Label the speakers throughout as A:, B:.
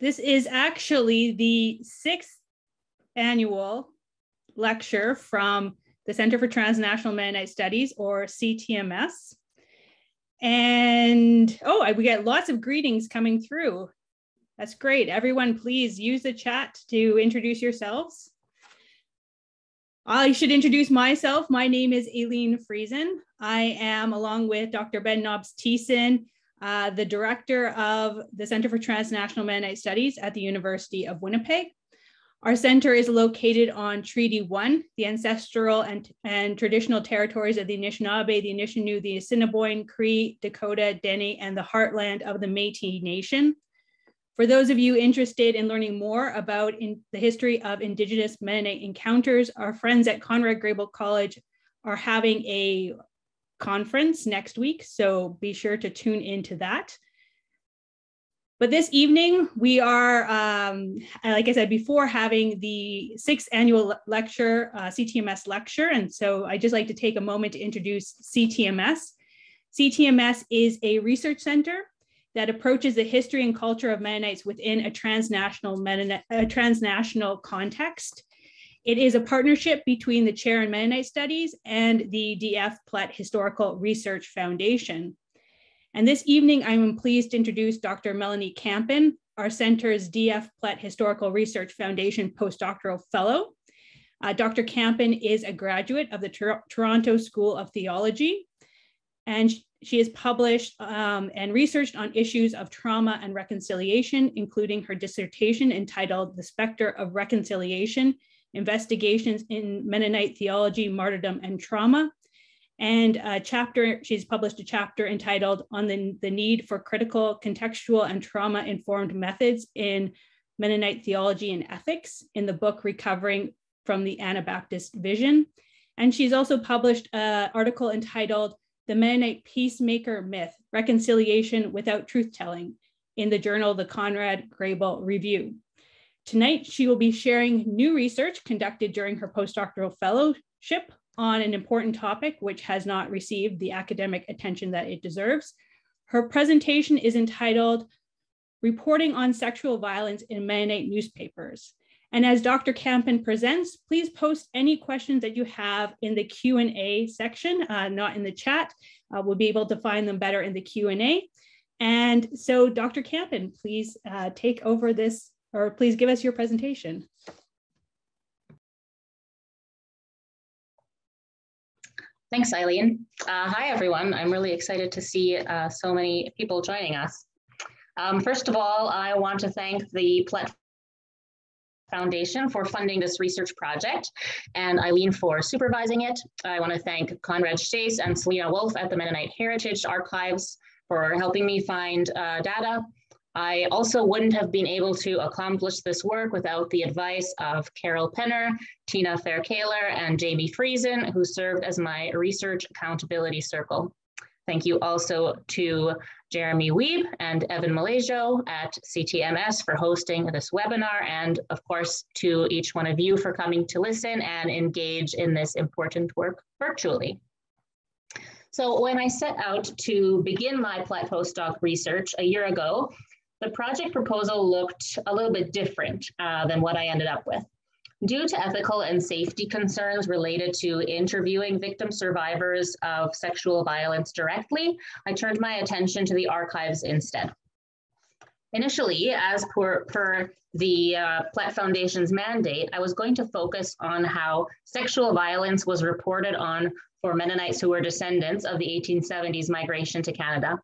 A: This is actually the sixth annual lecture from the Center for Transnational Mennonite Studies, or CTMS. And oh, we get lots of greetings coming through. That's great. Everyone, please use the chat to introduce yourselves. I should introduce myself. My name is Aileen Friesen. I am, along with Dr. Ben Nobbs Thiessen, uh, the director of the Center for Transnational Mennonite Studies at the University of Winnipeg. Our center is located on Treaty 1, the ancestral and, and traditional territories of the Anishinaabe, the Anishinaabe, the Assiniboine, Cree, Dakota, Dene, and the heartland of the Métis Nation. For those of you interested in learning more about in the history of Indigenous Mennonite encounters, our friends at Conrad Grebel College are having a conference next week, so be sure to tune into that. But this evening, we are, um, like I said before, having the sixth annual lecture, uh, CTMS lecture. And so I just like to take a moment to introduce CTMS. CTMS is a research center that approaches the history and culture of Mennonites within a transnational, Mennonite, a transnational context. It is a partnership between the Chair in Mennonite Studies and the DF Plett Historical Research Foundation. And this evening, I'm pleased to introduce Dr. Melanie Kampen, our center's DF Plett Historical Research Foundation postdoctoral fellow. Uh, Dr. Kampen is a graduate of the Tor Toronto School of Theology, and she has published um, and researched on issues of trauma and reconciliation, including her dissertation entitled The Specter of Reconciliation, Investigations in Mennonite Theology, Martyrdom, and Trauma, and a chapter, she's published a chapter entitled On the, the Need for Critical, Contextual, and Trauma Informed Methods in Mennonite Theology and Ethics in the book Recovering from the Anabaptist Vision. And she's also published an article entitled The Mennonite Peacemaker Myth Reconciliation Without Truth Telling in the journal The Conrad Grebel Review. Tonight, she will be sharing new research conducted during her postdoctoral fellowship on an important topic which has not received the academic attention that it deserves. Her presentation is entitled Reporting on Sexual Violence in Mennonite Newspapers. And as Dr. Kampen presents, please post any questions that you have in the Q&A section, uh, not in the chat. Uh, we'll be able to find them better in the Q&A. And so Dr. Kampen, please uh, take over this, or please give us your presentation.
B: Thanks, Aileen. Uh, hi, everyone. I'm really excited to see uh, so many people joining us. Um, first of all, I want to thank the Plett Foundation for funding this research project and Aileen for supervising it. I want to thank Conrad Stoesz and Selena Wolf at the Mennonite Heritage Archives for helping me find uh, data I also wouldn't have been able to accomplish this work without the advice of Carol Penner, Tina Fehr Kehler, and Jamie Friesen, who served as my research accountability circle. Thank you also to Jeremy Wiebe and Evan Malayjo at CTMS for hosting this webinar, and of course to each one of you for coming to listen and engage in this important work virtually. So when I set out to begin my postdoc research a year ago, the project proposal looked a little bit different uh, than what I ended up with. Due to ethical and safety concerns related to interviewing victim survivors of sexual violence directly, I turned my attention to the archives instead. Initially, as per, per the uh, Plett Foundation's mandate, I was going to focus on how sexual violence was reported on for Mennonites who were descendants of the 1870s migration to Canada.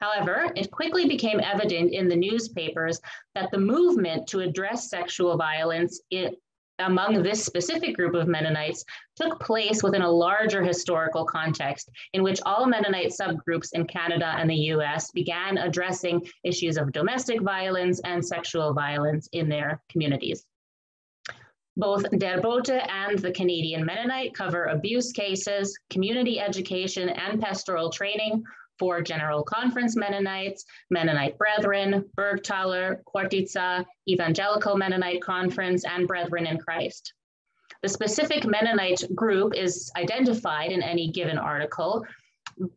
B: However, it quickly became evident in the newspapers that the movement to address sexual violence it, among this specific group of Mennonites took place within a larger historical context in which all Mennonite subgroups in Canada and the US began addressing issues of domestic violence and sexual violence in their communities. Both Der Bote and the Canadian Mennonite cover abuse cases, community education, and pastoral training, for General Conference Mennonites, Mennonite Brethren, Bergthaler, Chortitzer, Evangelical Mennonite Conference, and Brethren in Christ. The specific Mennonite group is identified in any given article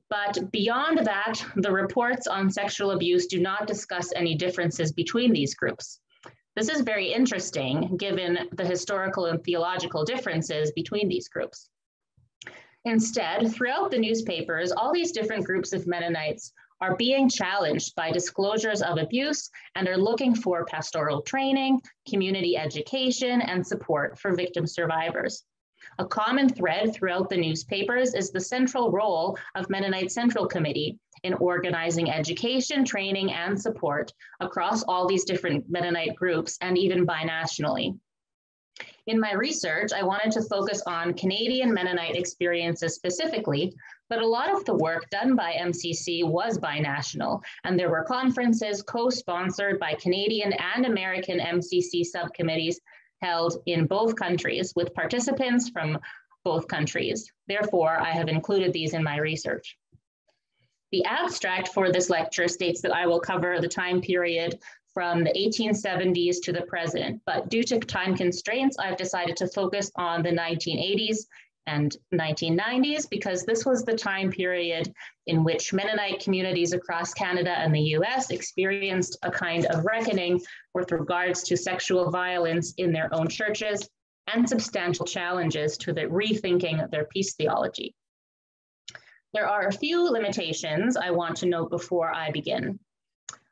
B: But beyond that, the reports on sexual abuse do not discuss any differences between these groups. This is very interesting given the historical and theological differences between these groups. Instead, throughout the newspapers, all these different groups of Mennonites are being challenged by disclosures of abuse and are looking for pastoral training, community education, and support for victim survivors. A common thread throughout the newspapers is the central role of Mennonite Central Committee in organizing education, training, and support across all these different Mennonite groups and even binationally. In my research, I wanted to focus on Canadian Mennonite experiences specifically, but a lot of the work done by MCC was binational, and there were conferences co-sponsored by Canadian and American MCC subcommittees held in both countries with participants from both countries. Therefore, I have included these in my research. The abstract for this lecture states that I will cover the time period from the 1870s to the present, but due to time constraints, I've decided to focus on the 1980s and 1990s because this was the time period in which Mennonite communities across Canada and the US experienced a kind of reckoning with regards to sexual violence in their own churches and substantial challenges to the rethinking of their peace theology. There are a few limitations I want to note before I begin.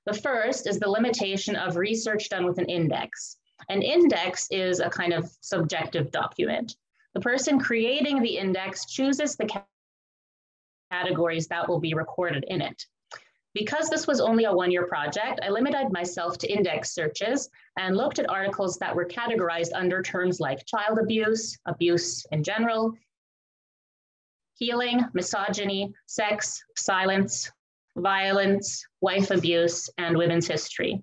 B: The first is the limitation of research done with an index. An index is a kind of subjective document. The person creating the index chooses the categories that will be recorded in it. Because this was only a one-year project, I limited myself to index searches and looked at articles that were categorized under terms like child abuse, abuse in general, healing, misogyny, sex, silence, violence, wife abuse, and women's history.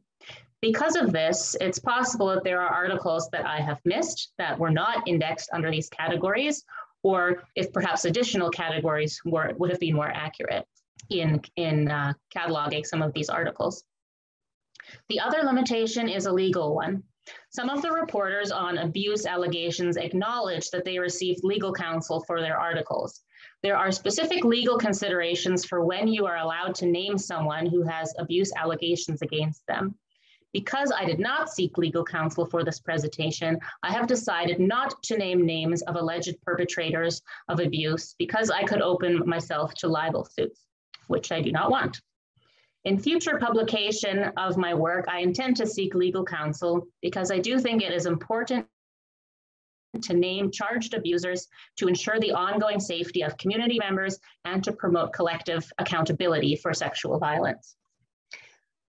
B: Because of this, it's possible that there are articles that I have missed that were not indexed under these categories, or if perhaps additional categories were, would have been more accurate in, in uh, cataloging some of these articles. The other limitation is a legal one. Some of the reporters on abuse allegations acknowledge that they received legal counsel for their articles. There are specific legal considerations for when you are allowed to name someone who has abuse allegations against them. Because I did not seek legal counsel for this presentation, I have decided not to name names of alleged perpetrators of abuse because I could open myself to libel suits, which I do not want. In future publication of my work, I intend to seek legal counsel because I do think it is important to name charged abusers to ensure the ongoing safety of community members and to promote collective accountability for sexual violence.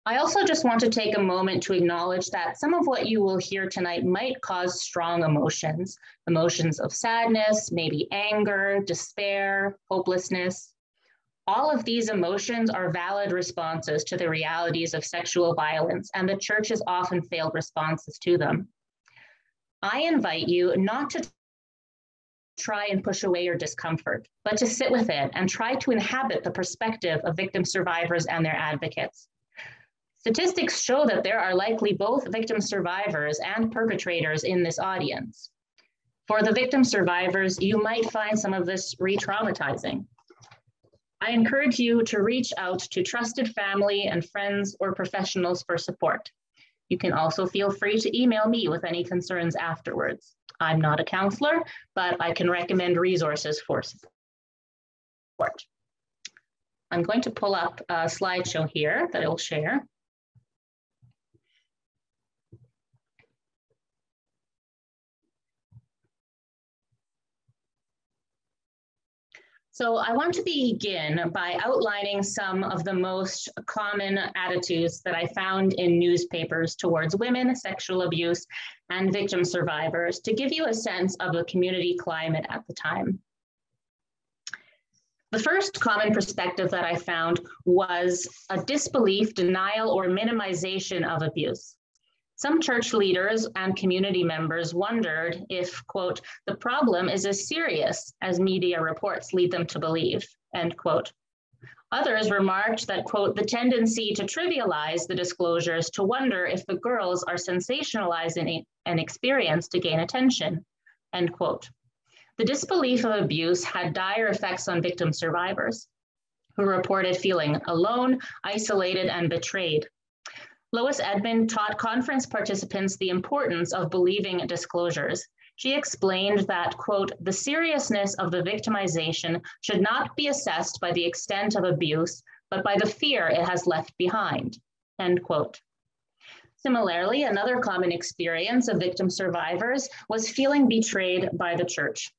B: I also just want to take a moment to acknowledge that some of what you will hear tonight might cause strong emotions, emotions of sadness, maybe anger, despair, hopelessness, all of these emotions are valid responses to the realities of sexual violence, and the church has often failed responses to them. I invite you not to try and push away your discomfort, but to sit with it and try to inhabit the perspective of victim survivors and their advocates. Statistics show that there are likely both victim survivors and perpetrators in this audience. For the victim survivors, you might find some of this re traumatizing. I encourage you to reach out to trusted family and friends or professionals for support. You can also feel free to email me with any concerns afterwards. I'm not a counselor, but I can recommend resources for support. I'm going to pull up a slideshow here that I'll share. So I want to begin by outlining some of the most common attitudes that I found in newspapers towards women, sexual abuse, and victim survivors to give you a sense of the community climate at the time. The first common perspective that I found was a disbelief, denial, or minimization of abuse. Some church leaders and community members wondered if, quote, the problem is as serious as media reports lead them to believe, end quote. Others remarked that, quote, the tendency to trivialize the disclosures to wonder if the girls are sensationalizing an experience to gain attention, end quote. The disbelief of abuse had dire effects on victim survivors. who reported feeling alone, isolated, and betrayed. Lois Edmond taught conference participants the importance of believing disclosures. She explained that, quote, the seriousness of the victimization should not be assessed by the extent of abuse, but by the fear it has left behind, end quote. Similarly, another common experience of victim survivors was feeling betrayed by the church.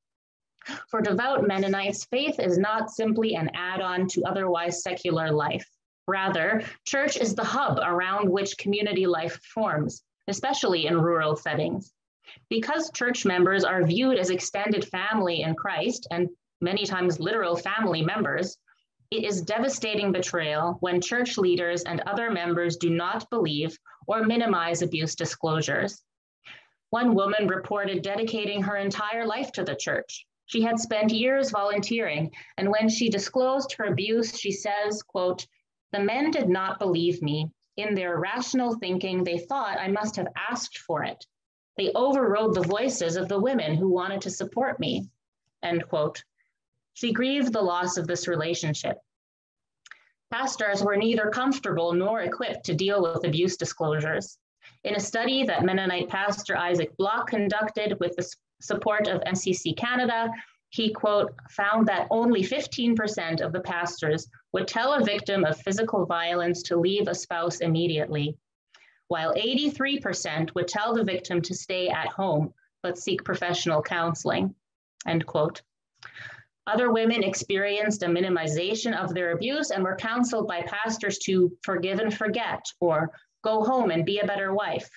B: For devout Mennonites, faith is not simply an add on to otherwise secular life. Rather, church is the hub around which community life forms, especially in rural settings. Because church members are viewed as extended family in Christ and many times literal family members, it is devastating betrayal when church leaders and other members do not believe or minimize abuse disclosures. One woman reported dedicating her entire life to the church, she had spent years volunteering, and when she disclosed her abuse, she says, quote, the men did not believe me. In their rational thinking, they thought I must have asked for it. They overrode the voices of the women who wanted to support me, end quote. She grieved the loss of this relationship. Pastors were neither comfortable nor equipped to deal with abuse disclosures. In a study that Mennonite pastor Isaac Block conducted with the support of MCC Canada, he, quote, found that only 15% of the pastors would tell a victim of physical violence to leave a spouse immediately, while 83% would tell the victim to stay at home but seek professional counseling, end quote. Other women experienced a minimization of their abuse and were counseled by pastors to forgive and forget or go home and be a better wife.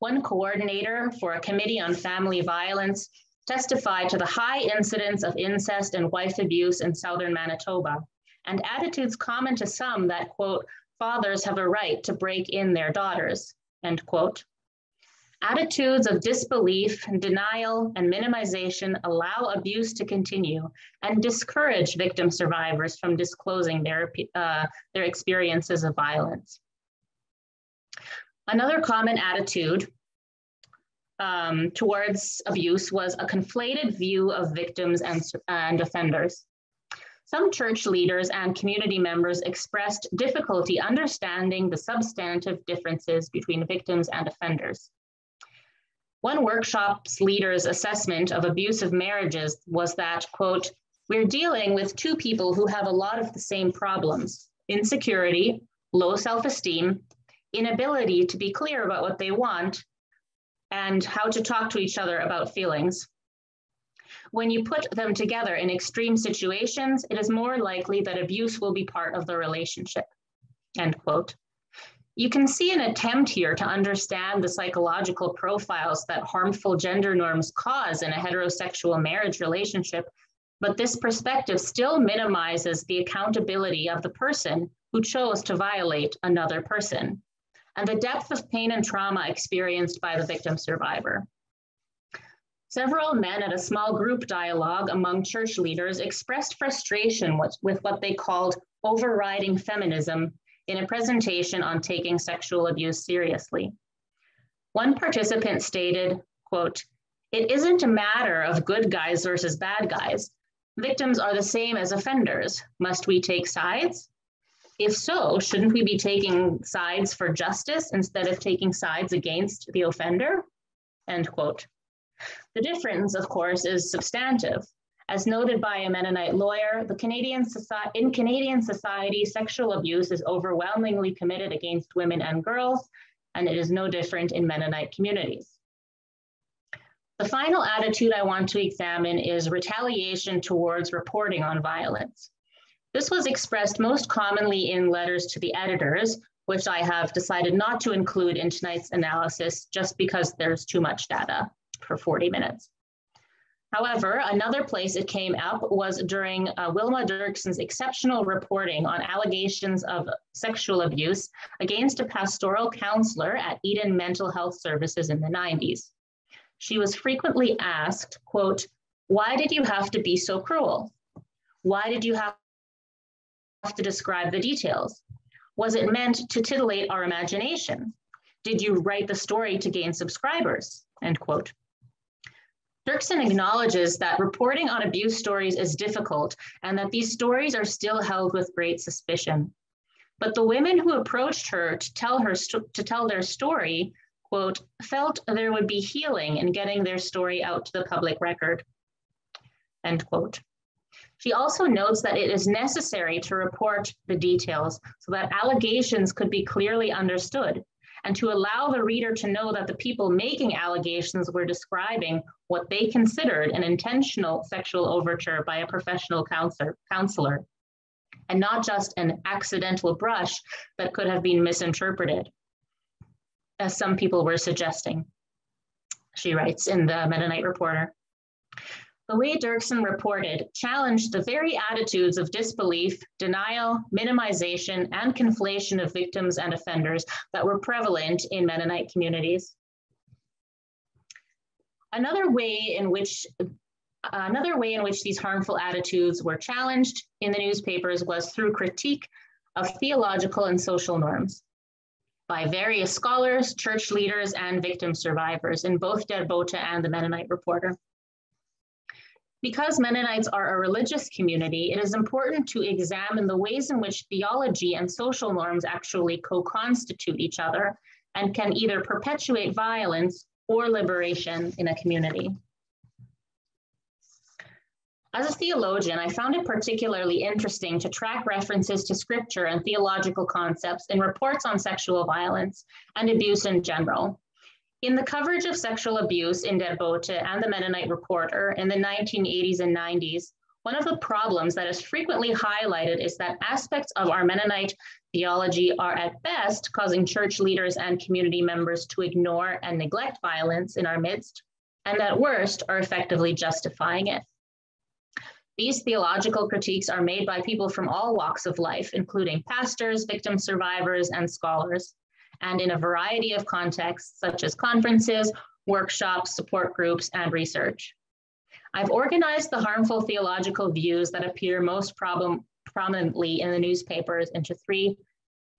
B: One coordinator for a committee on family violence testified to the high incidence of incest and wife abuse in southern Manitoba, and attitudes common to some that, quote, fathers have a right to break in their daughters, end quote. Attitudes of disbelief, denial, and minimization allow abuse to continue and discourage victim survivors from disclosing their, uh, their experiences of violence. Another common attitude um, towards abuse was a conflated view of victims and, and offenders. Some church leaders and community members expressed difficulty understanding the substantive differences between victims and offenders. One workshop's leader's assessment of abusive marriages was that, quote, we're dealing with two people who have a lot of the same problems insecurity, low self esteem, inability to be clear about what they want, and how to talk to each other about feelings. When you put them together in extreme situations, it is more likely that abuse will be part of the relationship. End quote. You can see an attempt here to understand the psychological profiles that harmful gender norms cause in a heterosexual marriage relationship, but this perspective still minimizes the accountability of the person who chose to violate another person and the depth of pain and trauma experienced by the victim survivor. Several men at a small group dialogue among church leaders expressed frustration with, with what they called overriding feminism in a presentation on taking sexual abuse seriously. One participant stated, quote, it isn't a matter of good guys versus bad guys. Victims are the same as offenders. Must we take sides? If so, shouldn't we be taking sides for justice instead of taking sides against the offender? End quote. The difference, of course, is substantive. As noted by a Mennonite lawyer, the Canadian in Canadian society, sexual abuse is overwhelmingly committed against women and girls, and it is no different in Mennonite communities. The final attitude I want to examine is retaliation towards reporting on violence. This was expressed most commonly in letters to the editors, which I have decided not to include in tonight's analysis just because there's too much data for 40 minutes. However, another place it came up was during uh, Wilma Derksen's exceptional reporting on allegations of sexual abuse against a pastoral counselor at Eden Mental Health Services in the 90s. She was frequently asked, quote, why did you have to be so cruel? Why did you have to describe the details? Was it meant to titillate our imagination? Did you write the story to gain subscribers? End quote. Derksen acknowledges that reporting on abuse stories is difficult and that these stories are still held with great suspicion. But the women who approached her to tell her to tell their story, quote, felt there would be healing in getting their story out to the public record. End quote. She also notes that it is necessary to report the details so that allegations could be clearly understood and to allow the reader to know that the people making allegations were describing what they considered an intentional sexual overture by a professional counselor, and not just an accidental brush that could have been misinterpreted, as some people were suggesting. She writes in the Mennonite Reporter. The way Derksen reported challenged the very attitudes of disbelief, denial, minimization, and conflation of victims and offenders that were prevalent in Mennonite communities. Another way in which another way in which these harmful attitudes were challenged in the newspapers was through critique of theological and social norms by various scholars, church leaders, and victim survivors in both Der Bote and the Mennonite Reporter. Because Mennonites are a religious community, it is important to examine the ways in which theology and social norms actually co constitute each other and can either perpetuate violence or liberation in a community. As a theologian, I found it particularly interesting to track references to scripture and theological concepts in reports on sexual violence and abuse in general, in the coverage of sexual abuse in Der Bote and the Mennonite Reporter in the 1980s and 90s, one of the problems that is frequently highlighted is that aspects of our Mennonite theology are at best causing church leaders and community members to ignore and neglect violence in our midst, and at worst are effectively justifying it. These theological critiques are made by people from all walks of life, including pastors, victim survivors, and scholars and in a variety of contexts, such as conferences, workshops, support groups, and research. I've organized the harmful theological views that appear most problem, prominently in the newspapers into three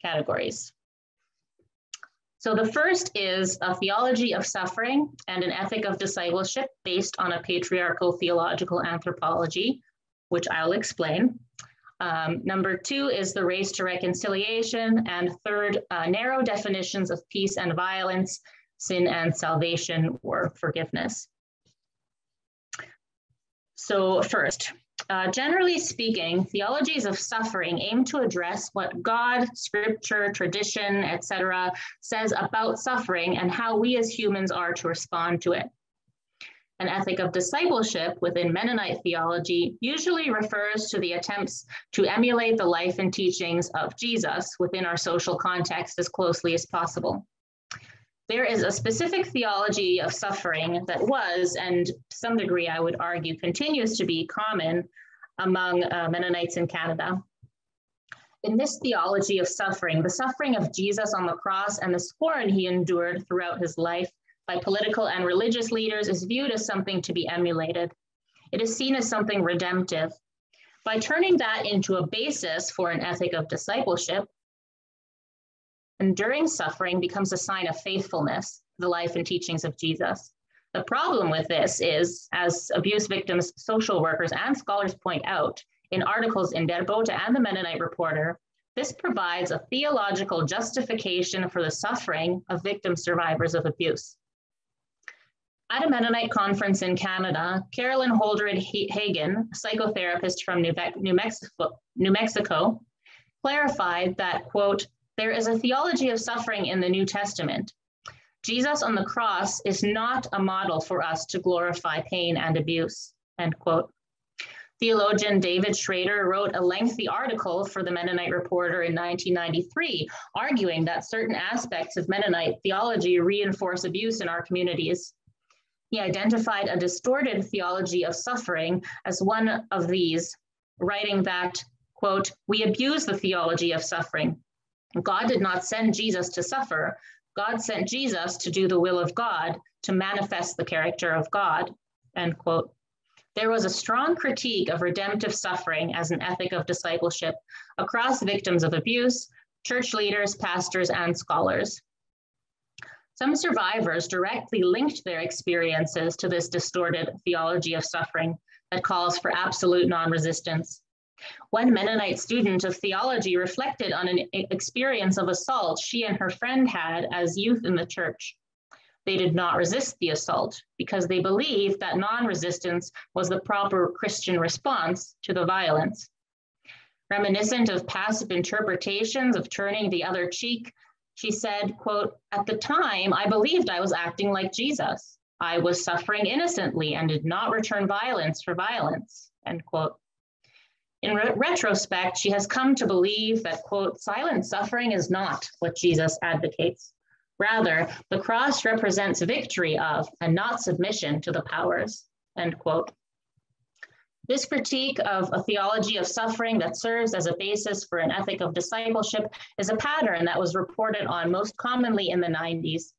B: categories. So the first is a theology of suffering and an ethic of discipleship based on a patriarchal theological anthropology, which I'll explain. Um, number two is the race to reconciliation. And third, uh, narrow definitions of peace and violence, sin and salvation or forgiveness. So first, uh, generally speaking, theologies of suffering aim to address what God, scripture, tradition, etc., says about suffering and how we as humans are to respond to it. An ethic of discipleship within Mennonite theology usually refers to the attempts to emulate the life and teachings of Jesus within our social context as closely as possible. There is a specific theology of suffering that was, and to some degree I would argue continues to be common among uh, Mennonites in Canada. In this theology of suffering, the suffering of Jesus on the cross and the scorn he endured throughout his life by political and religious leaders is viewed as something to be emulated. It is seen as something redemptive. By turning that into a basis for an ethic of discipleship, enduring suffering becomes a sign of faithfulness to the life and teachings of Jesus. The problem with this is, as abuse victims, social workers, and scholars point out in articles in Der Bote and the Mennonite Reporter, this provides a theological justification for the suffering of victim survivors of abuse. At a Mennonite conference in Canada, Carolyn Holderread Heggen, psychotherapist from New, Mexico, New Mexico, clarified that, quote, there is a theology of suffering in the New Testament. Jesus on the cross is not a model for us to glorify pain and abuse, end quote. Theologian David Schroeder wrote a lengthy article for the Mennonite Reporter in 1993, arguing that certain aspects of Mennonite theology reinforce abuse in our communities. He identified a distorted theology of suffering as one of these, writing that, quote, we abuse the theology of suffering. God did not send Jesus to suffer. God sent Jesus to do the will of God, to manifest the character of God, end quote. There was a strong critique of redemptive suffering as an ethic of discipleship across victims of abuse, church leaders, pastors, and scholars. Some survivors directly linked their experiences to this distorted theology of suffering that calls for absolute non resistance. One Mennonite student of theology reflected on an experience of assault she and her friend had as youth in the church. They did not resist the assault because they believed that non resistance was the proper Christian response to the violence. Reminiscent of passive interpretations of turning the other cheek, she said, quote, at the time, I believed I was acting like Jesus. I was suffering innocently and did not return violence for violence, end quote. In re- retrospect, she has come to believe that, quote, silent suffering is not what Jesus advocates. Rather, the cross represents victory of and not submission to the powers, end quote. This critique of a theology of suffering that serves as a basis for an ethic of discipleship is a pattern that was reported on most commonly in the 90s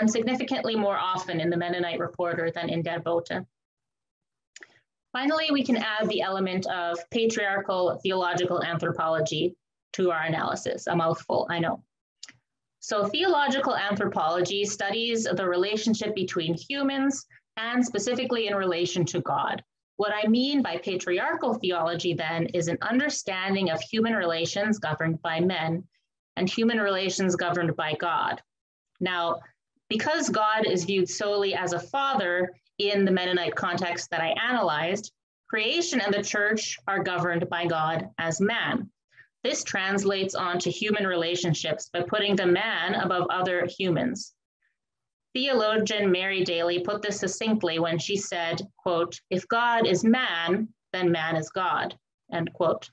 B: and significantly more often in the Mennonite Reporter than in Der Bote. Finally, we can add the element of patriarchal theological anthropology to our analysis, a mouthful, I know. So theological anthropology studies the relationship between humans and specifically in relation to God. What I mean by patriarchal theology then is an understanding of human relations governed by men and human relations governed by God. Now, because God is viewed solely as a father in the Mennonite context that I analyzed, creation and the church are governed by God as man. This translates onto human relationships by putting the man above other humans. Theologian Mary Daly put this succinctly when she said, quote, if God is man, then man is God, end quote.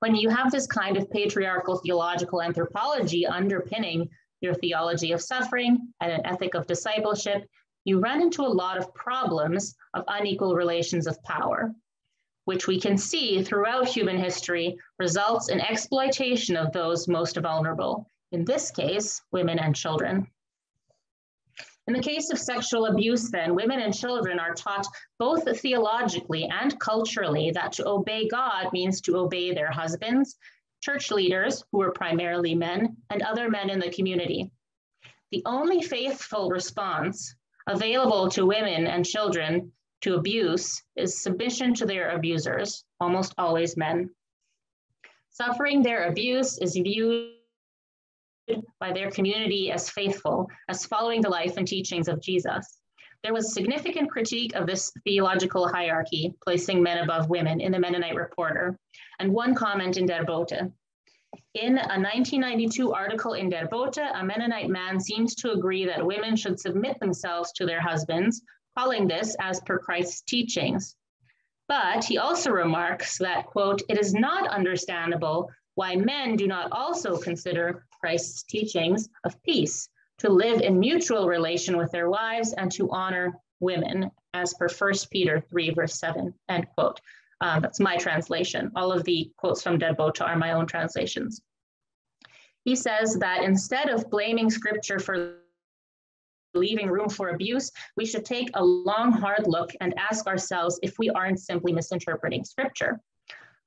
B: When you have this kind of patriarchal theological anthropology underpinning your theology of suffering and an ethic of discipleship, you run into a lot of problems of unequal relations of power which we can see throughout human history results in exploitation of those most vulnerable, in this case, women and children. In the case of sexual abuse, then, women and children are taught both theologically and culturally that to obey God means to obey their husbands, church leaders, who are primarily men, and other men in the community. The only faithful response available to women and children to abuse is submission to their abusers, almost always men. Suffering their abuse is viewed by their community as faithful, as following the life and teachings of Jesus. There was significant critique of this theological hierarchy, placing men above women in the Mennonite Reporter, and one comment in Der Bote. In a 1992 article in Der Bote, a Mennonite man seems to agree that women should submit themselves to their husbands, calling this as per Christ's teachings. But he also remarks that, quote, it is not understandable why men do not also consider Christ's teachings of peace, to live in mutual relation with their wives and to honor women, as per 1 Peter 3, verse 7, end quote. Um, that's my translation. All of the quotes from Der Bote are my own translations. He says that instead of blaming scripture for leaving room for abuse, we should take a long, hard look and ask ourselves if we aren't simply misinterpreting scripture.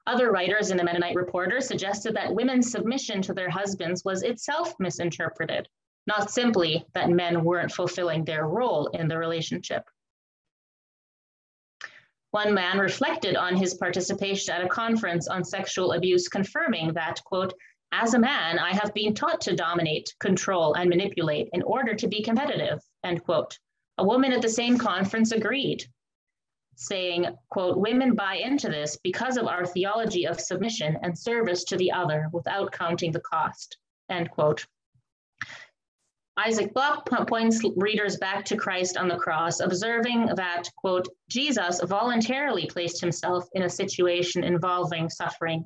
B: Other writers in the Mennonite Reporter suggested that women's submission to their husbands was itself misinterpreted, not simply that men weren't fulfilling their role in the relationship. One man reflected on his participation at a conference on sexual abuse, confirming that, quote, as a man, I have been taught to dominate, control, and manipulate in order to be competitive, end quote. A woman at the same conference agreed, saying, quote, women buy into this because of our theology of submission and service to the other without counting the cost, end quote. Isaac Block points readers back to Christ on the cross, observing that, quote, Jesus voluntarily placed himself in a situation involving suffering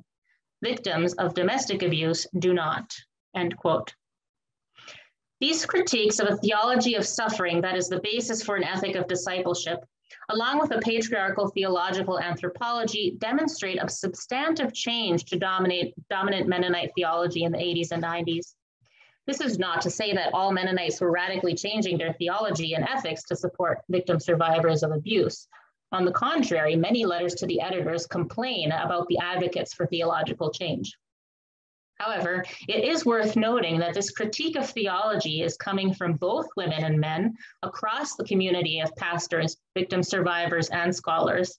B: victims of domestic abuse do not, end quote. These critiques of a theology of suffering that is the basis for an ethic of discipleship, along with a patriarchal theological anthropology, demonstrate a substantive change to dominate dominant Mennonite theology in the 80s and 90s. This is not to say that all Mennonites were radically changing their theology and ethics to support victim survivors of abuse, on the contrary, many letters to the editors complain about the advocates for theological change. However, it is worth noting that this critique of theology is coming from both women and men across the community of pastors, victim survivors, and scholars,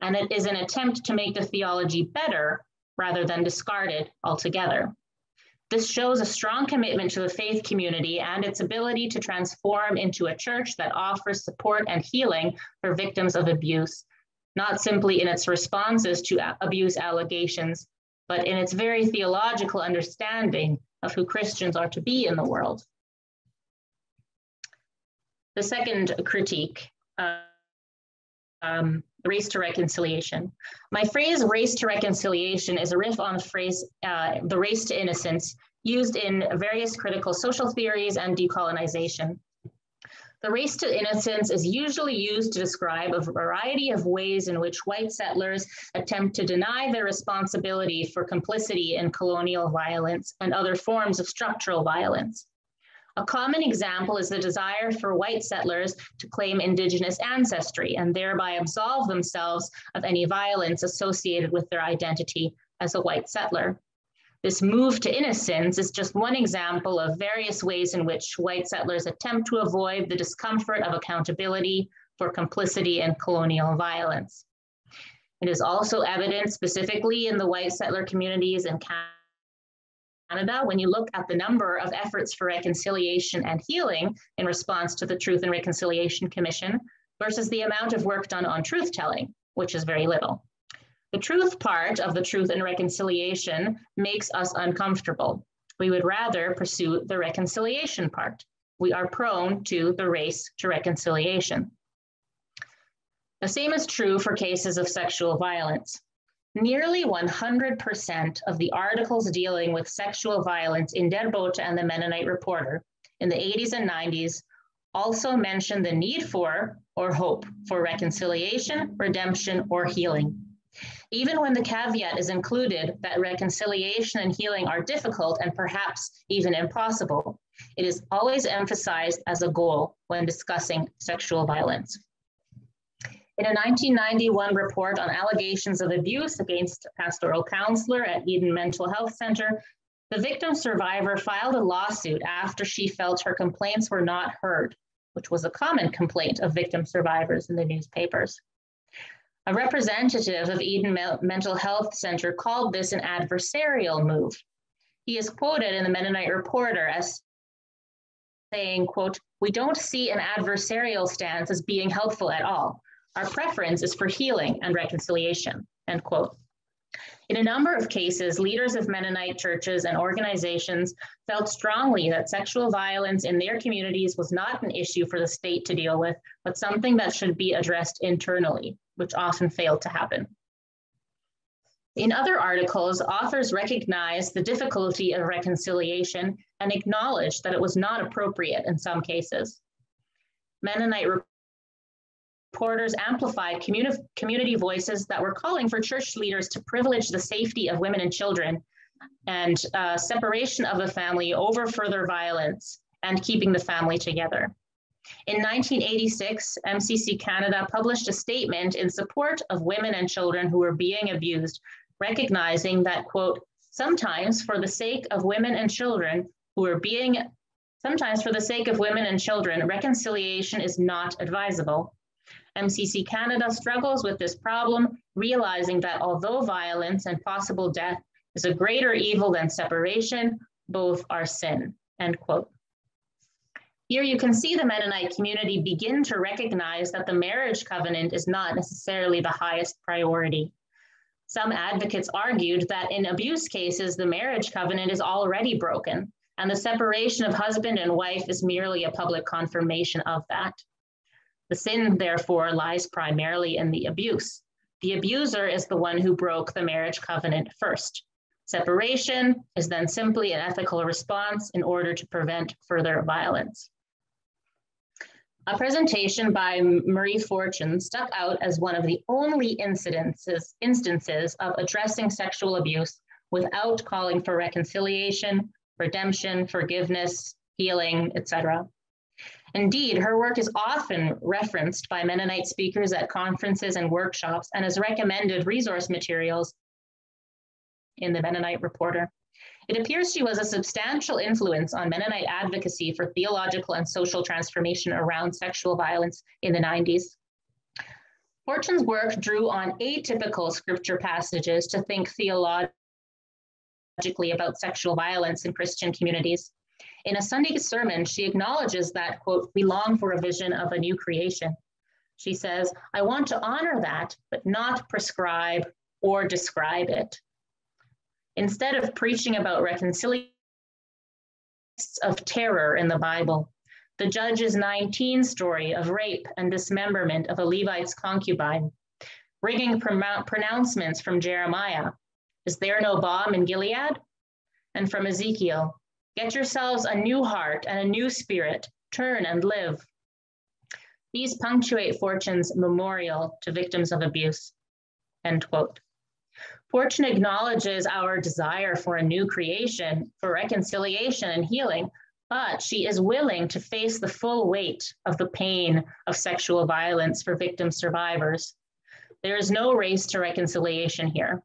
B: and it is an attempt to make the theology better rather than discard it altogether. This shows a strong commitment to the faith community and its ability to transform into a church that offers support and healing for victims of abuse, not simply in its responses to abuse allegations, but in its very theological understanding of who Christians are to be in the world. The second critique uh, um, race to reconciliation. My phrase race to reconciliation is a riff on the phrase uh, the race to innocence used in various critical social theories and decolonization. The race to innocence is usually used to describe a variety of ways in which white settlers attempt to deny their responsibility for complicity in colonial violence and other forms of structural violence. A common example is the desire for white settlers to claim Indigenous ancestry and thereby absolve themselves of any violence associated with their identity as a white settler. This move to innocence is just one example of various ways in which white settlers attempt to avoid the discomfort of accountability for complicity in colonial violence. It is also evident specifically in the white settler communities in Canada when you look at the number of efforts for reconciliation and healing in response to the Truth and Reconciliation Commission versus the amount of work done on truth telling, which is very little. The truth part of the truth and reconciliation makes us uncomfortable. We would rather pursue the reconciliation part. We are prone to the race to reconciliation. The same is true for cases of sexual violence. Nearly 100% of the articles dealing with sexual violence in Der Bote and the Mennonite Reporter in the 80s and 90s also mention the need for or hope for reconciliation, redemption, or healing. Even when the caveat is included that reconciliation and healing are difficult and perhaps even impossible, it is always emphasized as a goal when discussing sexual violence. In a 1991 report on allegations of abuse against a pastoral counselor at Eden Mental Health Center, the victim survivor filed a lawsuit after she felt her complaints were not heard, which was a common complaint of victim survivors in the newspapers. A representative of Eden Mental Health Center called this an adversarial move. He is quoted in the Mennonite Reporter as saying, quote, we don't see an adversarial stance as being helpful at all. Our preference is for healing and reconciliation, end quote. In a number of cases, leaders of Mennonite churches and organizations felt strongly that sexual violence in their communities was not an issue for the state to deal with, but something that should be addressed internally, which often failed to happen. In other articles, authors recognized the difficulty of reconciliation and acknowledged that it was not appropriate in some cases. Mennonite reporters amplified communi- community voices that were calling for church leaders to privilege the safety of women and children and uh, separation of the family over further violence and keeping the family together. In 1986, MCC Canada published a statement in support of women and children who were being abused, recognizing that, quote, sometimes for the sake of women and children who are being, sometimes for the sake of women and children, reconciliation is not advisable. MCC Canada struggles with this problem, realizing that although violence and possible death is a greater evil than separation, both are sin, end quote. Here you can see the Mennonite community begin to recognize that the marriage covenant is not necessarily the highest priority. Some advocates argued that in abuse cases, the marriage covenant is already broken, and the separation of husband and wife is merely a public confirmation of that. The sin, therefore, lies primarily in the abuse. The abuser is the one who broke the marriage covenant first. Separation is then simply an ethical response in order to prevent further violence. A presentation by Marie Fortune stuck out as one of the only incidences, instances of addressing sexual abuse without calling for reconciliation, redemption, forgiveness, healing, etc. Indeed, her work is often referenced by Mennonite speakers at conferences and workshops and as recommended resource materials in the Mennonite Reporter. It appears she was a substantial influence on Mennonite advocacy for theological and social transformation around sexual violence in the 90s. Fortune's work drew on atypical scripture passages to think theologically about sexual violence in Christian communities. In a Sunday sermon, she acknowledges that, quote, we long for a vision of a new creation. She says, I want to honor that, but not prescribe or describe it. Instead of preaching about reconciliation of terror in the Bible, the Judges 19 story of rape and dismemberment of a Levite's concubine, ringing pronouncements from Jeremiah Is there no balm in Gilead? And from Ezekiel Get yourselves a new heart and a new spirit, turn and live. These punctuate Fortune's memorial to victims of abuse. End quote. Fortune acknowledges our desire for a new creation, for reconciliation and healing, but she is willing to face the full weight of the pain of sexual violence for victim survivors. There is no race to reconciliation here,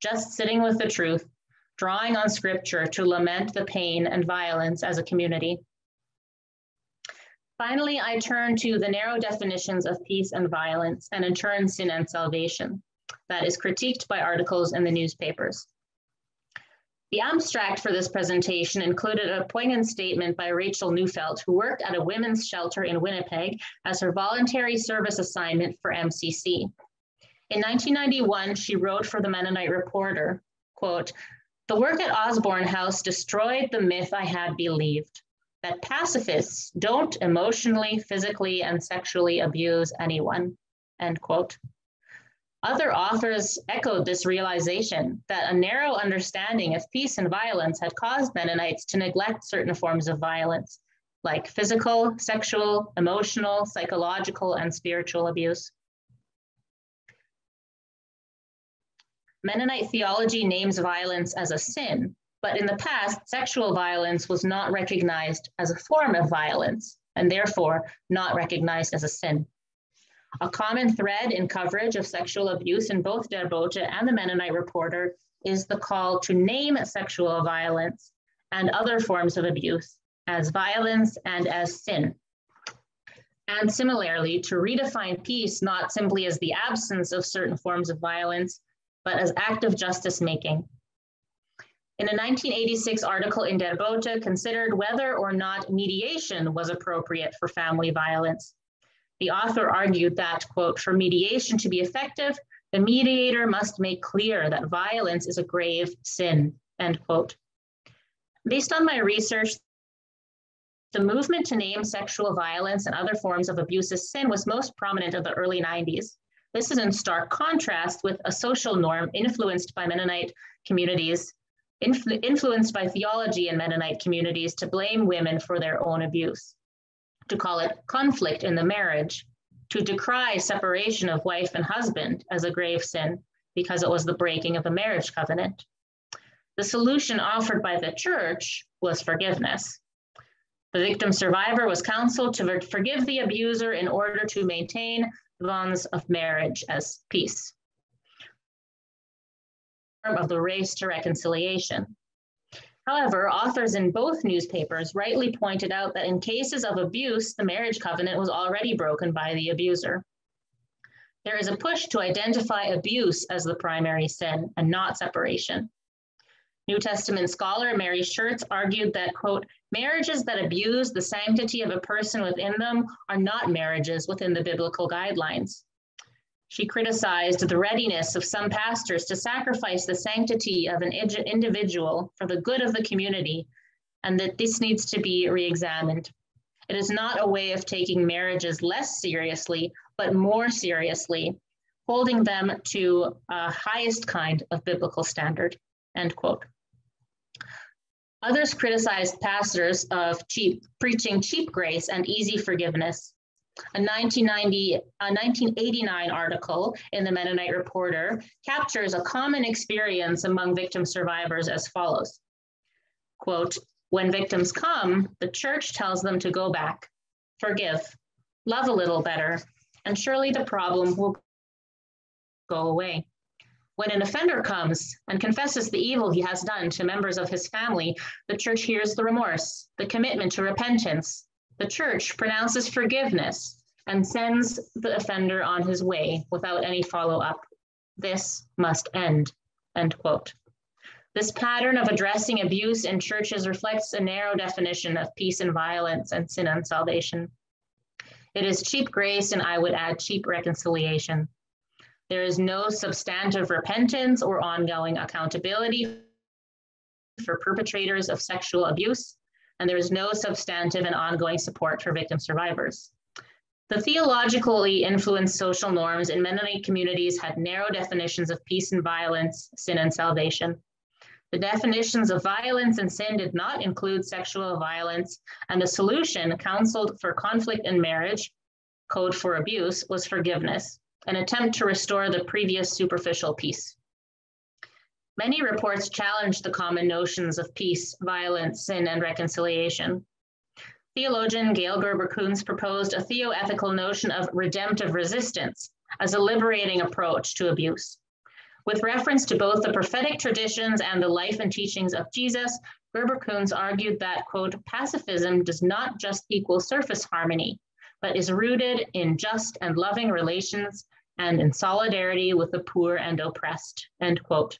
B: just sitting with the truth, drawing on scripture to lament the pain and violence as a community. Finally, I turn to the narrow definitions of peace and violence, and in turn, sin and salvation that is critiqued by articles in the newspapers. The abstract for this presentation included a poignant statement by Rachel Neufeld, who worked at a women's shelter in Winnipeg as her voluntary service assignment for MCC. In 1991, she wrote for the Mennonite Reporter, quote, the work at Osborne House destroyed the myth I had believed that pacifists don't emotionally, physically, and sexually abuse anyone, end quote. Other authors echoed this realization that a narrow understanding of peace and violence had caused Mennonites to neglect certain forms of violence, like physical, sexual, emotional, psychological, and spiritual abuse. Mennonite theology names violence as a sin, but in the past, sexual violence was not recognized as a form of violence and therefore not recognized as a sin. A common thread in coverage of sexual abuse in both Der Bote and the Mennonite Reporter is the call to name sexual violence and other forms of abuse as violence and as sin. And similarly, to redefine peace not simply as the absence of certain forms of violence, but as active justice making. In a 1986 article in Der Bote considered whether or not mediation was appropriate for family violence. The author argued that, quote, for mediation to be effective, the mediator must make clear that violence is a grave sin, end quote. Based on my research, the movement to name sexual violence and other forms of abuse as sin was most prominent in the early 90s. This is in stark contrast with a social norm influenced by Mennonite communities, influ influenced by theology in Mennonite communities to blame women for their own abuse to call it conflict in the marriage, to decry separation of wife and husband as a grave sin because it was the breaking of the marriage covenant. The solution offered by the church was forgiveness. The victim survivor was counseled to forgive the abuser in order to maintain the bonds of marriage as peace. Of the race to reconciliation. However, authors in both newspapers rightly pointed out that in cases of abuse, the marriage covenant was already broken by the abuser. There is a push to identify abuse as the primary sin and not separation. New Testament scholar Mary Schertz argued that, quote, marriages that abuse the sanctity of a person within them are not marriages within the biblical guidelines. She criticized the readiness of some pastors to sacrifice the sanctity of an individual for the good of the community, and that this needs to be re examined. It is not a way of taking marriages less seriously, but more seriously, holding them to a highest kind of biblical standard. End quote. Others criticized pastors of cheap, preaching cheap grace and easy forgiveness, a 1990, a 1989 article in the Mennonite Reporter captures a common experience among victim survivors as follows. Quote, when victims come, the church tells them to go back, forgive, love a little better, and surely the problem will go away. When an offender comes and confesses the evil he has done to members of his family, the church hears the remorse, the commitment to repentance. The church pronounces forgiveness and sends the offender on his way without any follow up. This must end. End quote. This pattern of addressing abuse in churches reflects a narrow definition of peace and violence and sin and salvation. It is cheap grace, and I would add cheap reconciliation. There is no substantive repentance or ongoing accountability for perpetrators of sexual abuse, and there is no substantive and ongoing support for victim survivors. The theologically influenced social norms in Mennonite communities had narrow definitions of peace and violence, sin and salvation. The definitions of violence and sin did not include sexual violence, and the solution counseled for conflict in marriage, code for abuse, was forgiveness, an attempt to restore the previous superficial peace. Many reports challenge the common notions of peace, violence, sin, and reconciliation. Theologian Gayle Gerber Koontz proposed a theoethical notion of redemptive resistance as a liberating approach to abuse. With reference to both the prophetic traditions and the life and teachings of Jesus, Gerber Kunz argued that, quote, pacifism does not just equal surface harmony, but is rooted in just and loving relations and in solidarity with the poor and oppressed, end quote.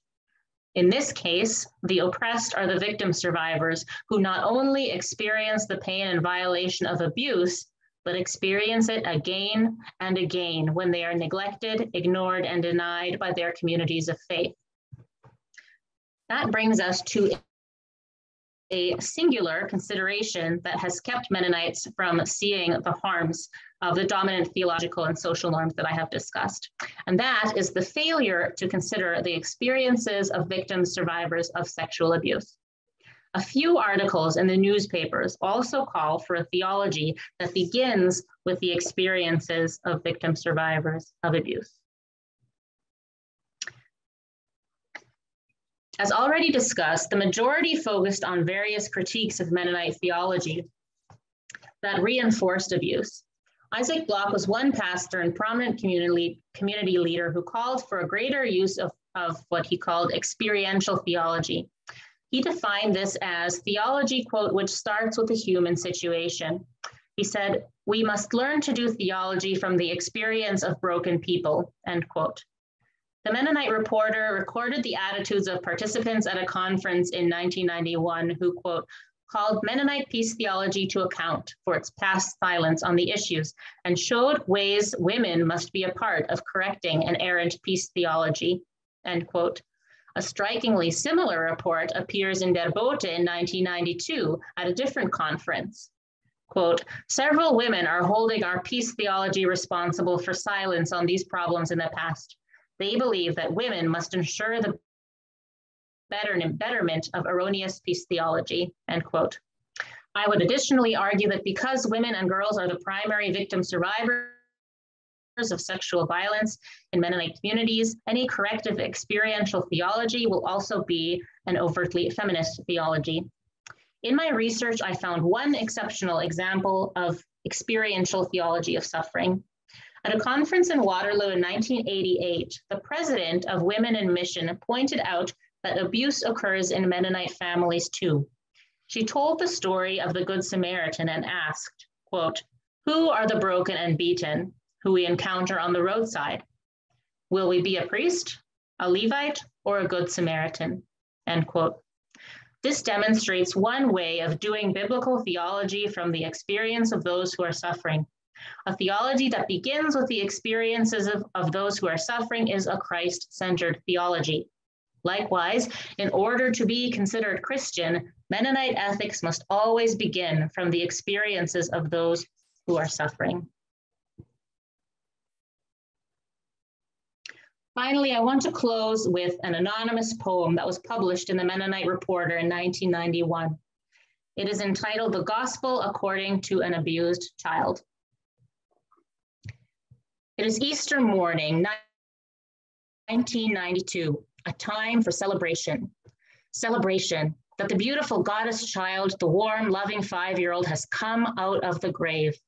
B: In this case, the oppressed are the victim survivors who not only experience the pain and violation of abuse, but experience it again and again when they are neglected, ignored, and denied by their communities of faith. That brings us to a singular consideration that has kept Mennonites from seeing the harms of the dominant theological and social norms that I have discussed. And that is the failure to consider the experiences of victims, survivors of sexual abuse. A few articles in the newspapers also call for a theology that begins with the experiences of victim survivors of abuse. As already discussed, the majority focused on various critiques of Mennonite theology that reinforced abuse. Isaac Block was one pastor and prominent community, community leader who called for a greater use of, of what he called experiential theology. He defined this as theology, quote, which starts with the human situation. He said, we must learn to do theology from the experience of broken people, end quote. The Mennonite Reporter recorded the attitudes of participants at a conference in 1991 who, quote, called Mennonite peace theology to account for its past silence on the issues and showed ways women must be a part of correcting an errant peace theology, end quote. A strikingly similar report appears in Der Bote in 1992 at a different conference. Quote, several women are holding our peace theology responsible for silence on these problems in the past. They believe that women must ensure the betterment of erroneous peace theology, end quote. I would additionally argue that because women and girls are the primary victim survivors of sexual violence in Mennonite communities, any corrective experiential theology will also be an overtly feminist theology. In my research, I found one exceptional example of experiential theology of suffering. At a conference in Waterloo in 1988, the president of Women in Mission pointed out that abuse occurs in Mennonite families too. She told the story of the Good Samaritan and asked, quote, who are the broken and beaten? who we encounter on the roadside. Will we be a priest, a Levite, or a good Samaritan? End quote. This demonstrates one way of doing biblical theology from the experience of those who are suffering. A theology that begins with the experiences of, of those who are suffering is a Christ centered theology. Likewise, in order to be considered Christian, Mennonite ethics must always begin from the experiences of those who are suffering. Finally, I want to close with an anonymous poem that was published in the Mennonite Reporter in 1991. It is entitled The Gospel According to an Abused Child. It is Easter morning, 1992, a time for celebration. Celebration that the beautiful goddess child, the warm, loving five year old, has come out of the grave.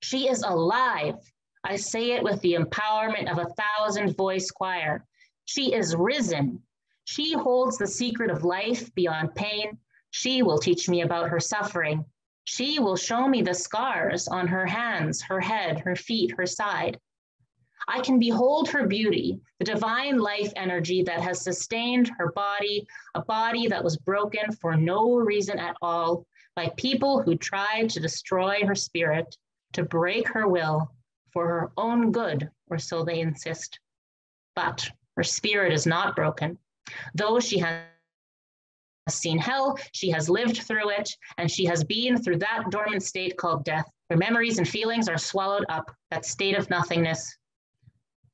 B: She is alive I say it with the empowerment of a thousand voice choir. She is risen. She holds the secret of life beyond pain. She will teach me about her suffering. She will show me the scars on her hands, her head, her feet, her side. I can behold her beauty, the divine life energy that has sustained her body, a body that was broken for no reason at all by people who tried to destroy her spirit, to break her will for her own good, or so they insist. But her spirit is not broken. Though she has seen hell, she has lived through it, and she has been through that dormant state called death. Her memories and feelings are swallowed up, that state of nothingness.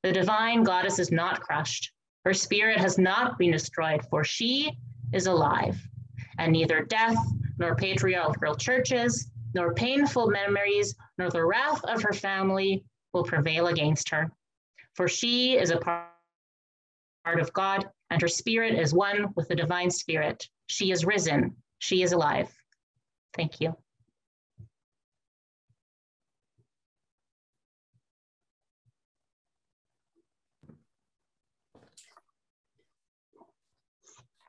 B: The divine goddess is not crushed. Her spirit has not been destroyed, for she is alive. And neither death, nor patriarchal churches, nor painful memories, nor the wrath of her family will prevail against her. For she is a part of God, and her spirit is one with the divine spirit. She is risen. She is alive. Thank you.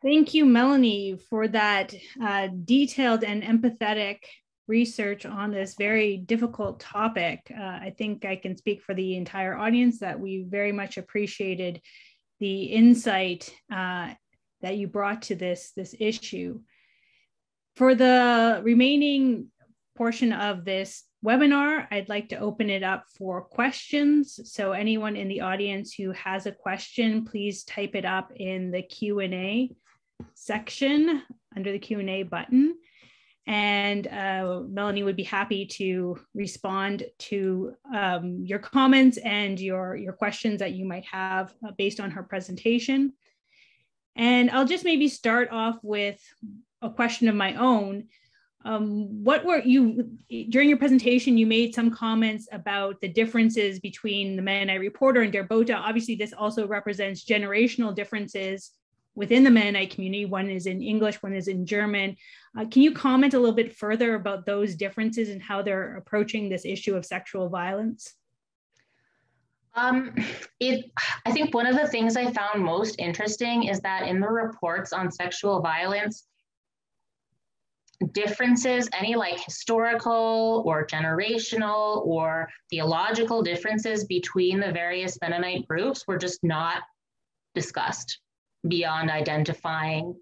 A: Thank you, Melanie, for that uh, detailed and empathetic research on this very difficult topic. Uh, I think I can speak for the entire audience that we very much appreciated the insight uh, that you brought to this, this issue. For the remaining portion of this webinar, I'd like to open it up for questions. So anyone in the audience who has a question, please type it up in the Q&A section under the Q&A button. And uh, Melanie would be happy to respond to um, your comments and your, your questions that you might have uh, based on her presentation. And I'll just maybe start off with a question of my own. Um, what were you, during your presentation, you made some comments about the differences between the Mennonite Reporter and Der Bote. Obviously, this also represents generational differences within the Mennonite community. One is in English, one is in German. Uh, can you comment a little bit further about those differences and how they're approaching this issue of sexual violence?
B: Um, it, I think one of the things I found most interesting is that in the reports on sexual violence, differences, any like historical or generational or theological differences between the various Mennonite groups were just not discussed beyond identifying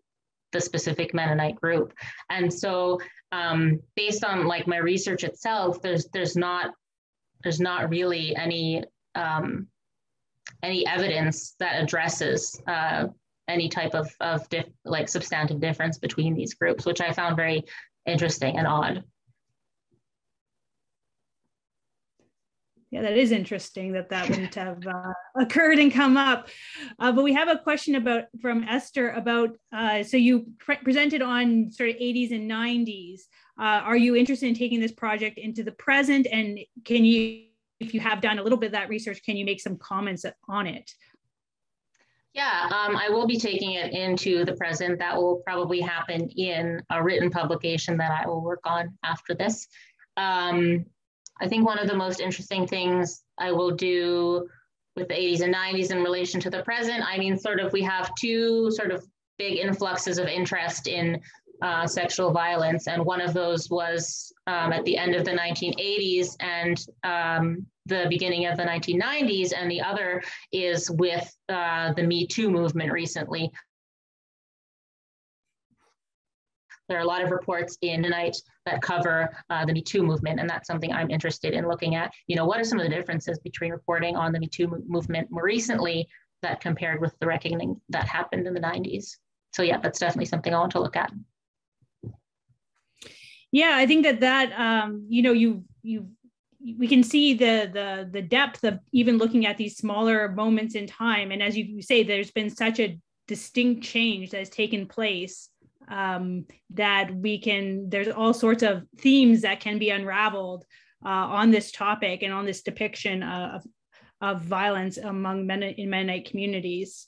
B: the specific Mennonite group. And so um, based on like my research itself, there's there's not there's not really any um, any evidence that addresses uh, any type of, of diff, like substantive difference between these groups, which I found very interesting and odd.
A: Yeah, that is interesting that that wouldn't have uh, occurred and come up. Uh, but we have a question about from Esther about uh, so you pre presented on sort of 80s and 90s. Uh, are you interested in taking this project into the present? And can you if you have done a little bit of that research, can you make some comments on it?
B: Yeah, um, I will be taking it into the present. That will probably happen in a written publication that I will work on after this. Um, I think one of the most interesting things I will do with the 80s and 90s in relation to the present, I mean, sort of, we have two sort of big influxes of interest in uh, sexual violence. And one of those was um, at the end of the 1980s and um, the beginning of the 1990s. And the other is with uh, the Me Too movement recently. There are a lot of reports in tonight that cover uh, the Me Too movement, and that's something I'm interested in looking at. You know, what are some of the differences between reporting on the Me Too movement more recently that compared with the reckoning that happened in the 90s? So yeah, that's definitely something I want to look at
A: yeah i think that that um you know you you we can see the the the depth of even looking at these smaller moments in time and as you say there's been such a distinct change that has taken place um, that we can there's all sorts of themes that can be unraveled uh, on this topic and on this depiction of of violence among men in Mennonite communities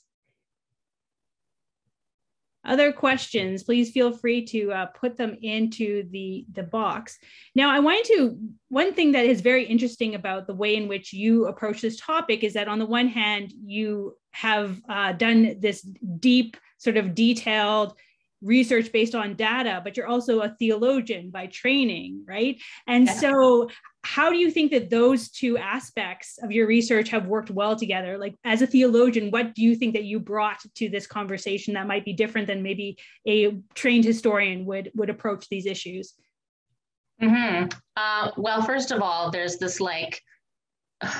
A: other questions, please feel free to uh, put them into the, the box. Now, I wanted to, one thing that is very interesting about the way in which you approach this topic is that on the one hand, you have uh, done this deep, sort of detailed research based on data, but you're also a theologian by training, right? And yeah. so, how do you think that those two aspects of your research have worked well together? Like, as a theologian, what do you think that you brought to this conversation that might be different than maybe a trained historian would would approach these issues?
B: Mm-hmm. Uh, well, first of all, there's this like.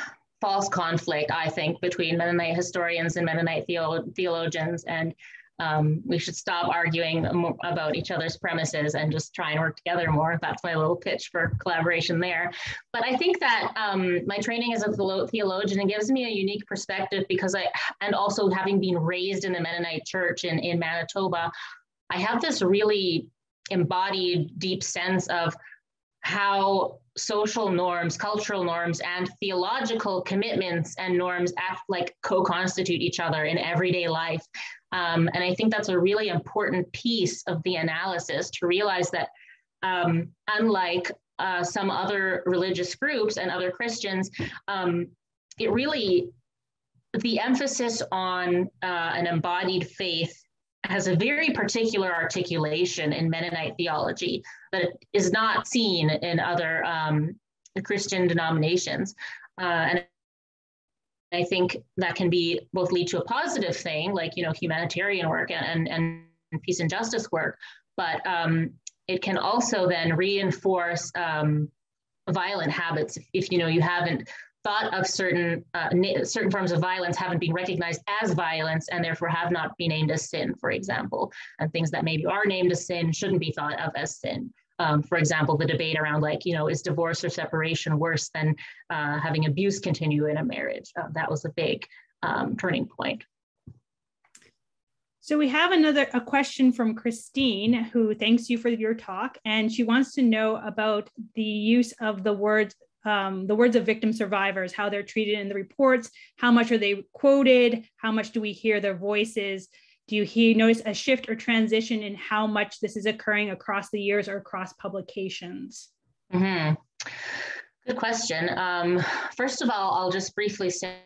B: false conflict, I think, between Mennonite historians and Mennonite theolo- theologians. And um, we should stop arguing about each other's premises and just try and work together more. That's my little pitch for collaboration there. But I think that um, my training as a theologian, it gives me a unique perspective because I, and also having been raised in the Mennonite church in, in Manitoba, I have this really embodied deep sense of how social norms, cultural norms, and theological commitments and norms act like co-constitute each other in everyday life. Um, and I think that's a really important piece of the analysis to realize that um, unlike uh, some other religious groups and other Christians, um, it really, the emphasis on uh, an embodied faith has a very particular articulation in Mennonite theology that is not seen in other um, Christian denominations. Uh, and I think that can be both lead to a positive thing, like you know humanitarian work and and, and peace and justice work, but um, it can also then reinforce um, violent habits. If, if, you know you haven't thought of certain uh, certain forms of violence haven't been recognized as violence and therefore have not been named as sin, for example, and things that maybe are named as sin shouldn't be thought of as sin. Um, for example, the debate around like, you know, is divorce or separation worse than uh, having abuse continue in a marriage? Uh, that was a big um, turning point.
A: So we have another a question from Christine who thanks you for your talk and she wants to know about the use of the words um, the words of victim survivors, how they're treated in the reports, how much are they quoted, how much do we hear their voices, do you hear, notice a shift or transition in how much this is occurring across the years or across publications?
B: Mm-hmm. Good question. Um, first of all, I'll just briefly say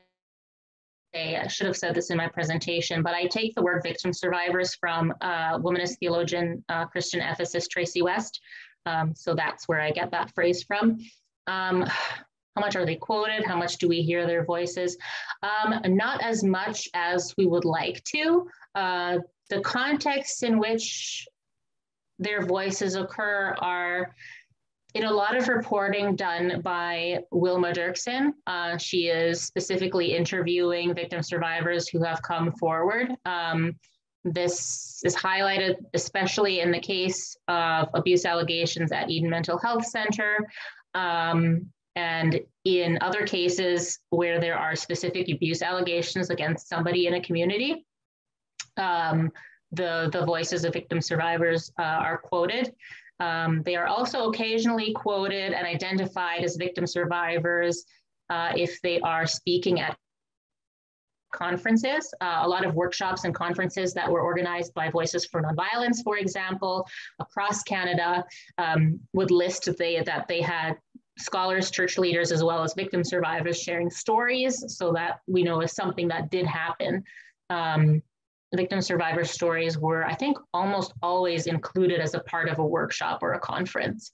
B: I should have said this in my presentation, but I take the word victim survivors from uh, womanist theologian, uh, Christian ethicist Traci West. Um, so that's where I get that phrase from. Um, how much are they quoted? How much do we hear their voices? Um, not as much as we would like to. Uh, the contexts in which their voices occur are in a lot of reporting done by Wilma Derksen. Uh, she is specifically interviewing victim survivors who have come forward. Um, this is highlighted especially in the case of abuse allegations at Eden Mental Health Center. Um, and in other cases where there are specific abuse allegations against somebody in a community, um, the, the voices of victim survivors uh, are quoted. Um, they are also occasionally quoted and identified as victim survivors uh, if they are speaking at conferences, uh, a lot of workshops and conferences that were organized by Voices for Nonviolence, for example, across Canada, um, would list they, that they had scholars, church leaders, as well as victim survivors sharing stories so that we know is something that did happen. Um, victim survivor stories were, I think, almost always included as a part of a workshop or a conference.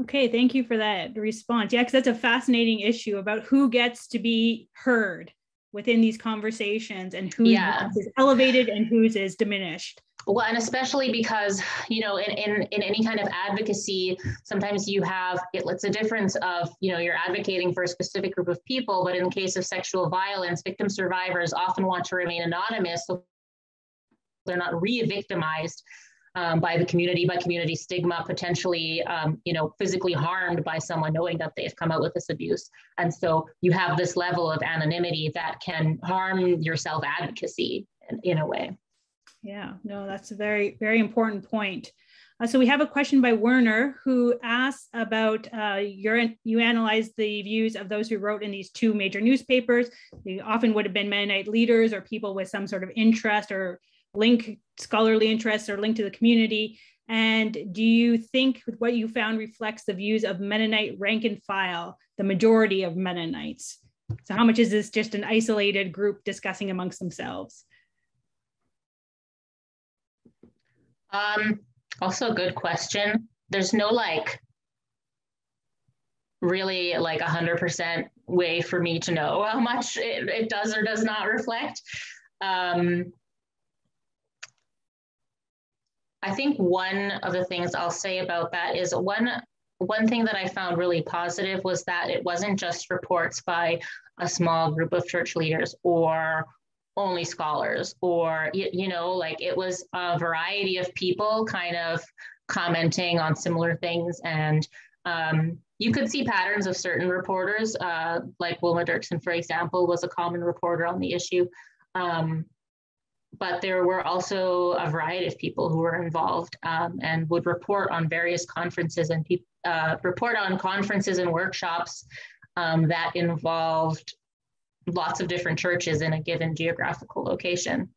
A: Okay, thank you for that response. Yeah, because that's a fascinating issue about who gets to be heard within these conversations and who yeah. is elevated and whose is diminished
B: well and especially because you know in, in in any kind of advocacy sometimes you have it, it's a difference of you know you're advocating for a specific group of people but in the case of sexual violence victim survivors often want to remain anonymous so they're not re-victimized um, by the community by community stigma potentially um, you know physically harmed by someone knowing that they've come out with this abuse. And so you have this level of anonymity that can harm your self advocacy in, in a way
A: yeah, no, that's a very, very important point. Uh, so we have a question by Werner who asks about uh, your, you analyzed the views of those who wrote in these two major newspapers. They often would have been Mennonite leaders or people with some sort of interest or link, scholarly interests or link to the community. And do you think what you found reflects the views of Mennonite rank and file, the majority of Mennonites? So how much is this just an isolated group discussing amongst themselves?
B: Um, also a good question. There's no like really like a hundred percent way for me to know how much it, it does or does not reflect. Um, I think one of the things I'll say about that is one one thing that I found really positive was that it wasn't just reports by a small group of church leaders or only scholars or you, you know like it was a variety of people kind of commenting on similar things. And um, you could see patterns of certain reporters uh, like wilma derksen for example was a common reporter on the issue. Um, but there were also a variety of people who were involved um, and would report on various conferences and pe- uh, report on conferences and workshops um, that involved lots of different churches in a given geographical location.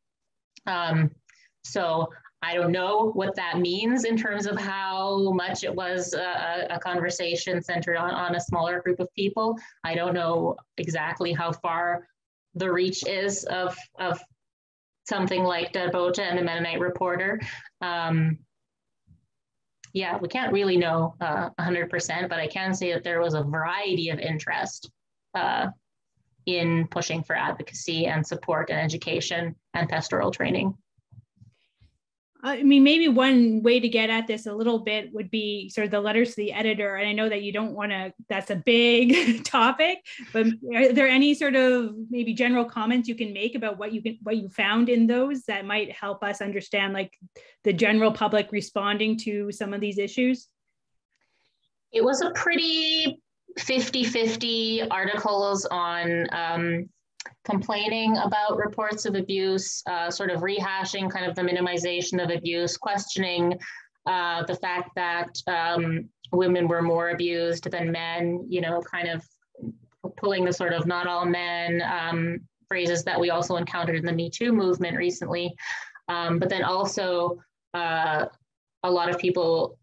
B: Um, so I don't know what that means in terms of how much it was a, a, conversation centered on, on a smaller group of people. I don't know exactly how far the reach is of, of something like Der Bote and the Mennonite Reporter. Um, yeah, we can't really know uh, 100%, but I can say that there was a variety of interest uh, in pushing for advocacy and support and education and pastoral training.
A: I mean, maybe one way to get at this a little bit would be sort of the letters to the editor. And I know that you don't want to, that's a big topic, but are there any sort of maybe general comments you can make about what you can, what you found in those that might help us understand like the general public responding to some of these issues?
B: It was a pretty 50-50 articles on um, complaining about reports of abuse, uh, sort of rehashing kind of the minimization of abuse, questioning uh, the fact that um, women were more abused than men, you know, kind of pulling the sort of not all men um, phrases that we also encountered in the Me Too movement recently. Um, but then also uh, a lot of people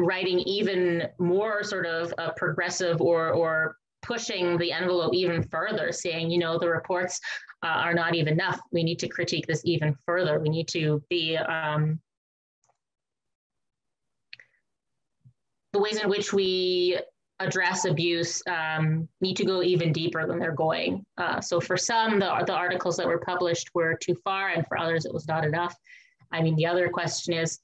B: writing even more sort of a progressive or or pushing the envelope even further, saying, you know, the reports uh, are not even enough. We need to critique this even further. We need to be um, the ways in which we address abuse um, need to go even deeper than they're going. Uh, so for some, the, the articles that were published were too far, and for others, it was not enough. I mean, the other question is,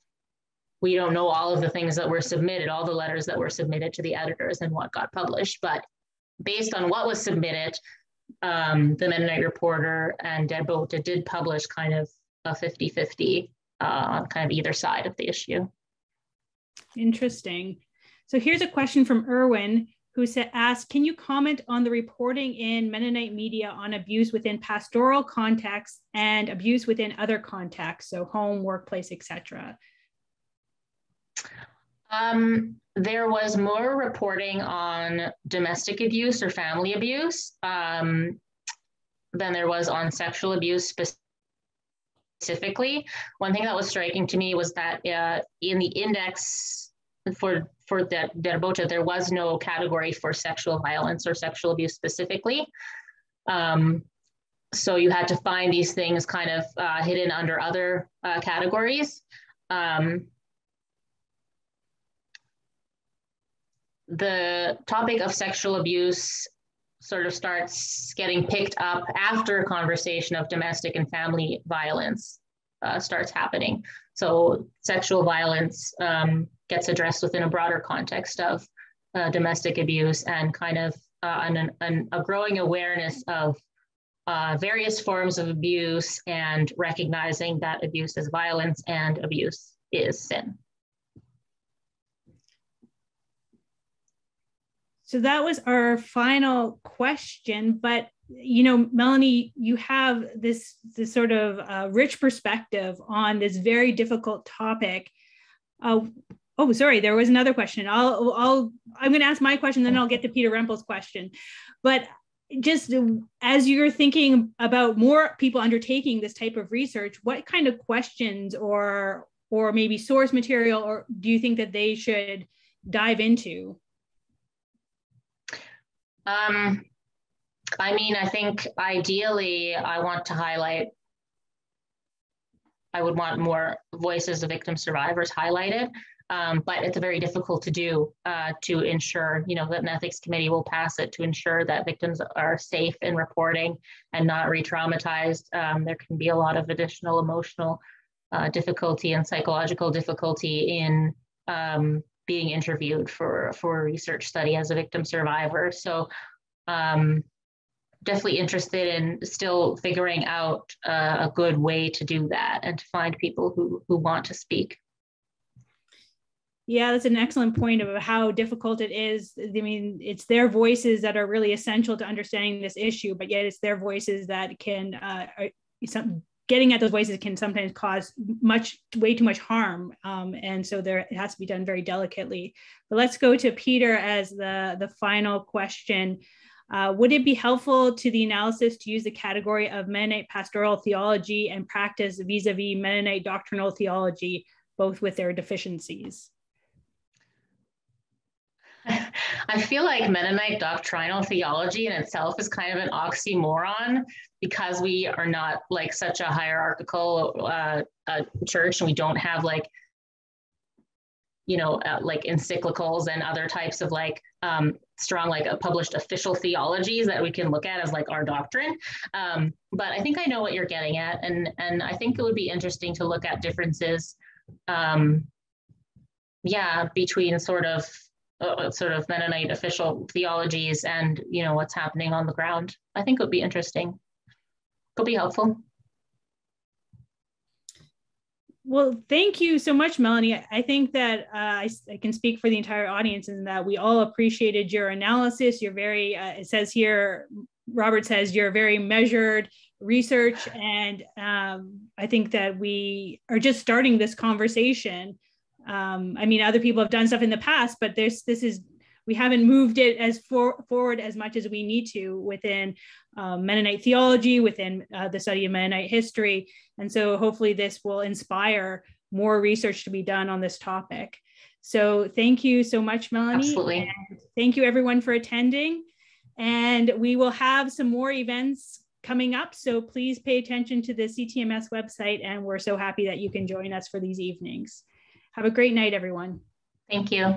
B: we don't know all of the things that were submitted, all the letters that were submitted to the editors and what got published. But based on what was submitted, um, the Mennonite Reporter and Der Bote did publish kind of a 50 50 uh, on kind of either side of the issue.
A: Interesting. So here's a question from Erwin who said, asked, can you comment on the reporting in Mennonite media on abuse within pastoral contexts and abuse within other contexts, so home, workplace, etc.?
B: Um, there was more reporting on domestic abuse or family abuse um, than there was on sexual abuse specifically. One thing that was striking to me was that uh, in the index for for the Der Bote, there was no category for sexual violence or sexual abuse specifically. Um, so you had to find these things kind of uh, hidden under other uh, categories. Um, the topic of sexual abuse sort of starts getting picked up after a conversation of domestic and family violence uh, starts happening. So sexual violence um, gets addressed within a broader context of uh, domestic abuse and kind of uh, an, an, a growing awareness of uh, various forms of abuse and recognizing that abuse is violence and abuse is sin.
A: So that was our final question. But you know, Melanie, you have this this sort of uh, rich perspective on this very difficult topic. Uh, oh, sorry, there was another question. I'll, I'll, I'm going to ask my question, then I'll get to Peter Rempel's question. But just as you're thinking about more people undertaking this type of research, what kind of questions or or maybe source material or do you think that they should dive into?
B: Um, I mean, I think ideally I want to highlight, I would want more voices of victim survivors highlighted. Um, but it's very difficult to do uh, to ensure, you know, that an ethics committee will pass it to ensure that victims are safe in reporting and not re-traumatized. Um, there can be a lot of additional emotional uh, difficulty and psychological difficulty in um, being interviewed for for a research study as a victim survivor. So um, definitely interested in still figuring out uh, a good way to do that and to find people who who want to speak.
A: Yeah, that's an excellent point of how difficult it is. I mean, it's their voices that are really essential to understanding this issue, but yet it's their voices that can uh, some, getting at those voices can sometimes cause much way too much harm um, and so there it has to be done very delicately. But let's go to peter as the the final question. Uh, would it be helpful to the analysis to use the category of mennonite pastoral theology and practice vis-a-vis mennonite doctrinal theology both with their deficiencies?
B: I feel like Mennonite doctrinal theology in itself is kind of an oxymoron because we are not like such a hierarchical uh, uh, church and we don't have like you know uh, like encyclicals and other types of like um, strong like uh, published official theologies that we can look at as like our doctrine um, but i think i know what you're getting at and and i think it would be interesting to look at differences um, yeah between sort of uh, sort of Mennonite official theologies and you know what's happening on the ground. I think it would be interesting. Could be helpful.
A: Well, thank you so much, Melanie. I think that uh, I, I, can speak for the entire audience in that we all appreciated your analysis. You're very, uh, it says here, Robert says you're very measured research. And um, I think that we are just starting this conversation um, I mean, other people have done stuff in the past, but this this is we haven't moved it as for, forward as much as we need to within um, Mennonite theology, within uh, the study of Mennonite history, and so hopefully this will inspire more research to be done on this topic. So thank you so much, Melanie.
B: Absolutely. And
A: thank you everyone for attending. And we will have some more events coming up. So please pay attention to the CTMS website. And we're so happy that you can join us for these evenings. Have a great night, everyone.
B: Thank you.